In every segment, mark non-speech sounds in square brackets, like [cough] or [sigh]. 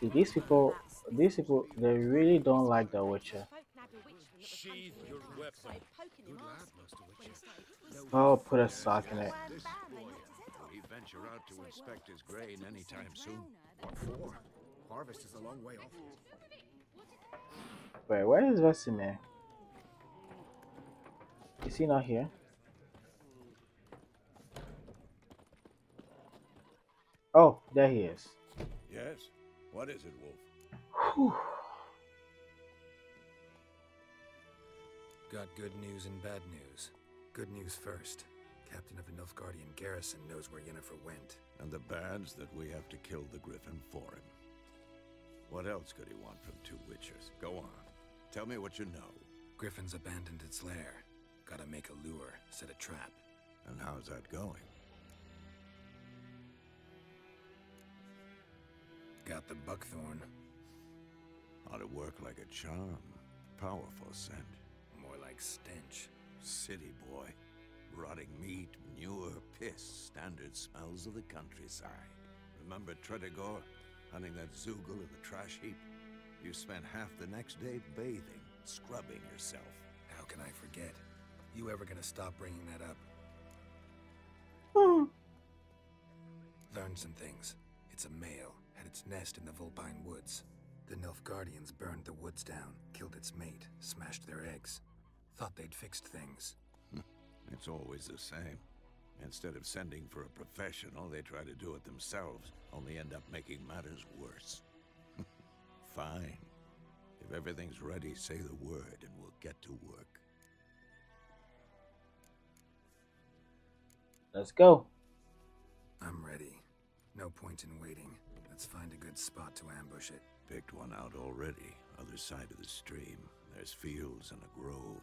See, these people, these people, they really don't like The Witcher. Sheathe your. Oh, put a sock in it. He venture out to inspect his grain anytime soon? What for? Harvest is a long way off. Wait, where is Vesemir? Is he not here? Oh, there he is. Yes. What is it, Wolf? Whew. Got good news and bad news. Good news first. Captain of the Nilfgaardian garrison knows where Yennefer went. And the bad's that we have to kill the Griffin for him. What else could he want from two witchers? Go on. Tell me what you know. Griffin's abandoned its lair. Gotta make a lure, set a trap. And how's that going? Got the buckthorn. Ought to work like a charm. Powerful scent. More like stench. City boy. Rotting meat, manure, piss. Standard smells of the countryside. Remember Tretogor? Hunting that zeugl in the trash heap? You spent half the next day bathing, scrubbing yourself. How can I forget? You ever gonna stop bringing that up? Hmm. Learned some things. It's a male, had its nest in the Vulpine Woods. The Nilfgaardians burned the woods down, killed its mate, smashed their eggs. Thought they'd fixed things. Hmm, it's always the same. Instead of sending for a professional, they try to do it themselves, only end up making matters worse. [laughs] Fine. If everything's ready, say the word and we'll get to work. Let's go. I'm ready. No point in waiting. Let's find a good spot to ambush it. Picked one out already, other side of the stream. There's fields and a grove.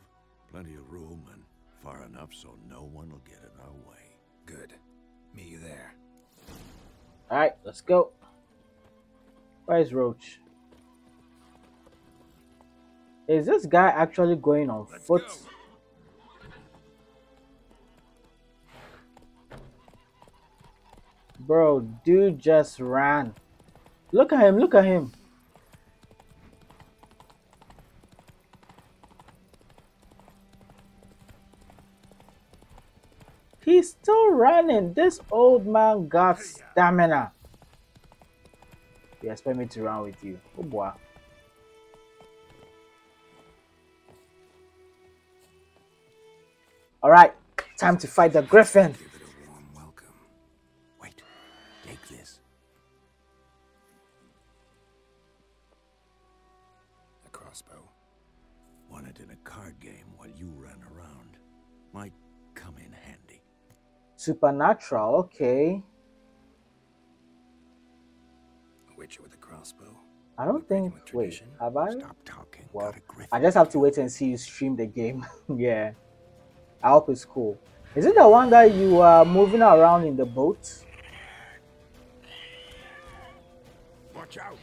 Plenty of room and far enough so no one will get in our way. Good. Meet you there. Alright, let's go. Where's Roach? Is this guy actually going on Let's foot? go. Bro, dude just ran. Look at him, look at him. He's still running. This old man got stamina. You expect me to run with you? Oh boy. Alright, time to fight the griffin. Might come in handy. Supernatural, okay. A witcher with a crossbow. I don't think. Wait, have I? Stop talking. Well. I just have to wait and see you stream the game. [laughs] yeah. I hope it's cool. Is it the one that you are moving around in the boat? Watch out!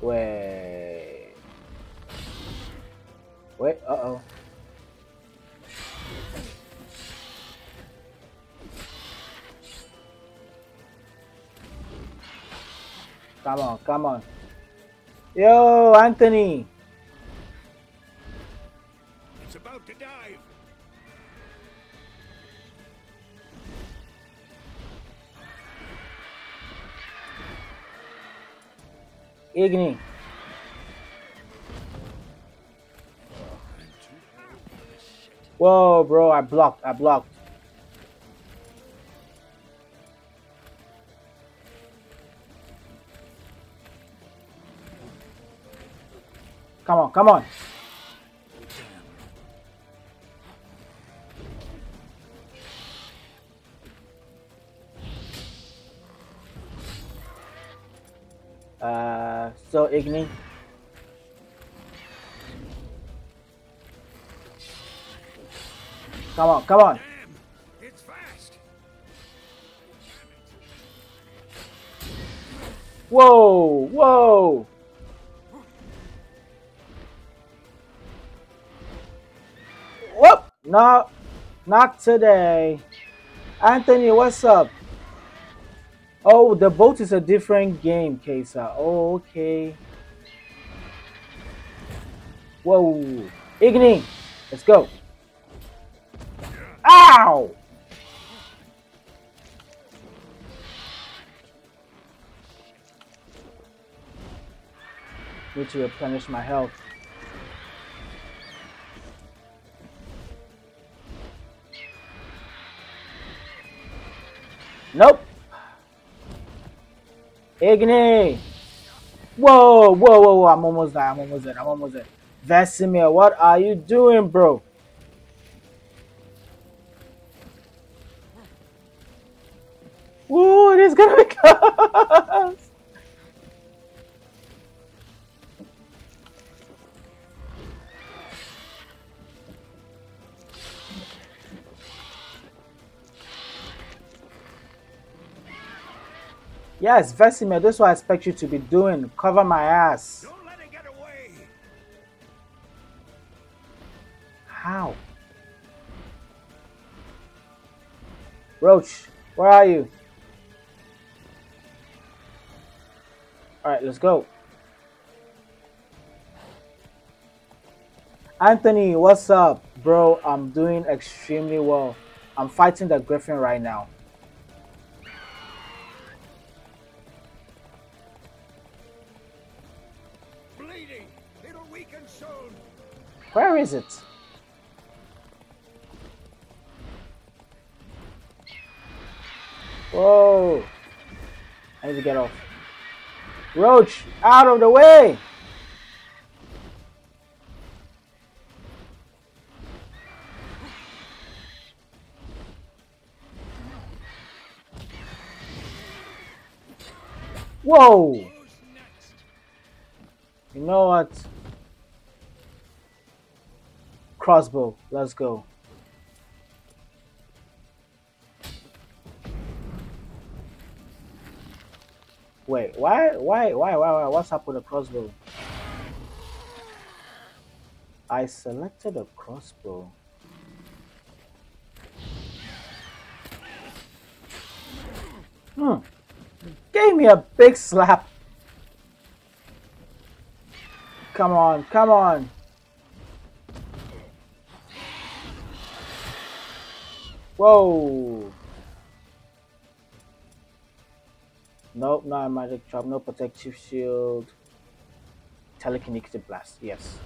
Wait. Wait, uh oh. Come on, come on. Yo, Anthony. It's about to dive. Igni. Whoa, bro, I blocked, I blocked. Come on, come on. Uh, so Igni. Come on, come on. Whoa, whoa. Whoop, no, not today. Anthony, what's up? Oh, the boat is a different game, Kesa. Oh, okay. Whoa. Igni, let's go. Ow! Need to replenish my health. Nope. Igni! Whoa, whoa, whoa, whoa, I'm almost there, I'm almost there, I'm almost there. Vesemir, what are you doing, bro? Yes, Vesemir, this is what I expect you to be doing. Cover my ass. Don't let it get away! How? Roach, where are you? Alright, let's go. Anthony, what's up? Bro, I'm doing extremely well. I'm fighting the griffin right now. Where is it? Whoa! I need to get off. Roach, out of the way! Whoa! You know what? Crossbow, let's go. Wait, why, why, why, why, why? What's up with the crossbow? I selected a crossbow. Hmm. Gave me a big slap. Come on, come on. Whoa. Nope, not a magic trap, no protective shield. Telekinetic blast, yes.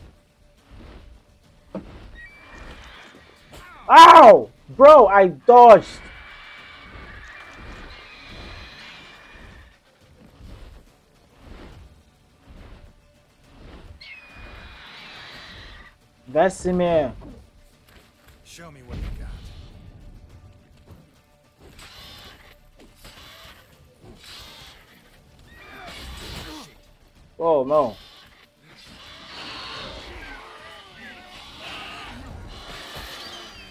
Ow! Bro, I dodged. Vesemir. Show me what you got. Oh no.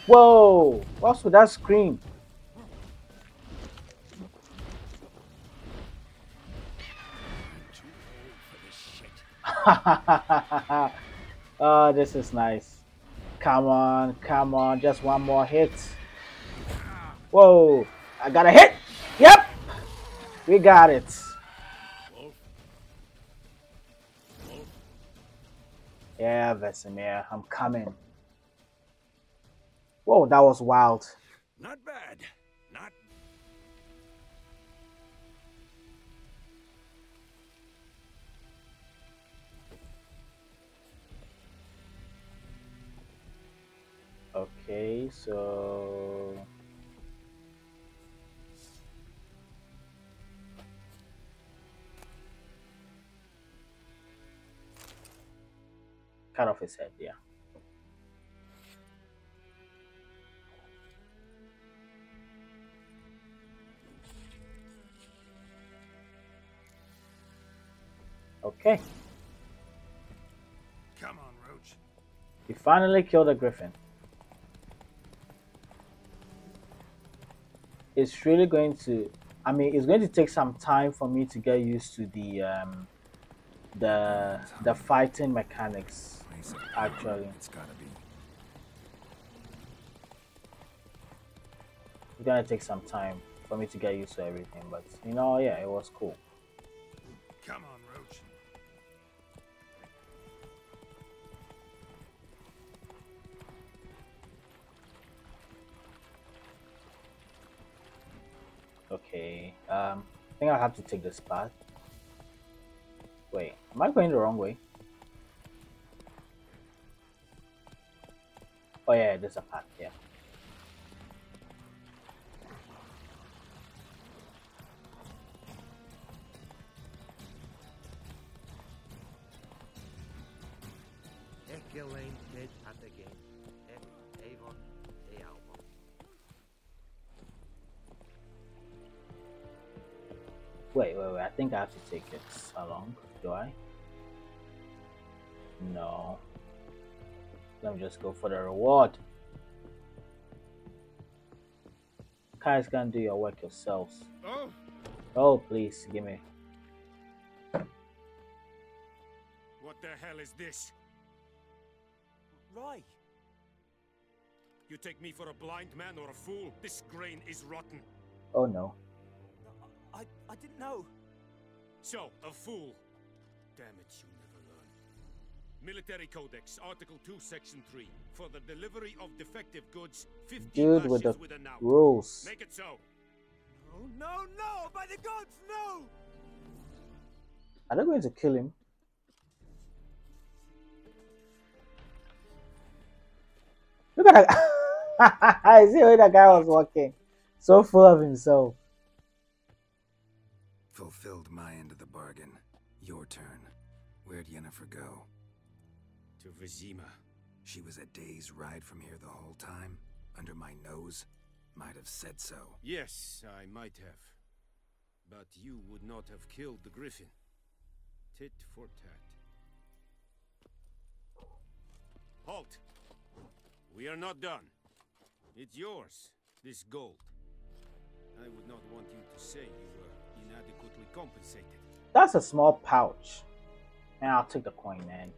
Whoa! What's with that scream? [laughs] Oh, ah, this is nice. Come on, come on, just one more hit. Whoa! I got a hit! Yep! We got it. Vesemir, I'm coming. Whoa, that was wild. Not bad. Not Okay, so cut off his head, yeah. Okay, Come on, Roach. we finally killed a griffin. It's really going to, I mean, it's going to take some time for me to get used to the um, the the fighting mechanics. Actually. It's gotta be. It's gonna take some time for me to get used to everything, but you know, yeah, it was cool. Come on, Roach. Okay, um, I think I have to take this path. Wait, am I going the wrong way? Yeah, there's a path, yeah. Echelane dead at the game. Avon de Almo. Wait, wait, wait, I think I have to take it along. Do I? No. Let me just go for the reward. Guys, can do your work yourselves. Oh, Oh, please, give me. what the hell is this? Right. You take me for a blind man or a fool? This grain is rotten. Oh no. I, I didn't know. So, a fool. Damn it, you never learn. Military Codex, Article 2, Section 3. For the delivery of defective goods, 50 Dude with the with rules. Make it so. No, no, no! By the gods, no! Are they going to kill him? Look at that. [laughs] I see where that guy was walking. So full of himself. Fulfilled my end of the bargain. Your turn. Where'd Yennefer go? To Vizima. She was a day's ride from here the whole time? Under my nose? Might have said so. Yes, I might have. But you would not have killed the griffin. Tit for tat. Halt! We are not done. It's yours, this gold. I would not want you to say you were inadequately compensated. That's a small pouch. And I'll take the coin, man.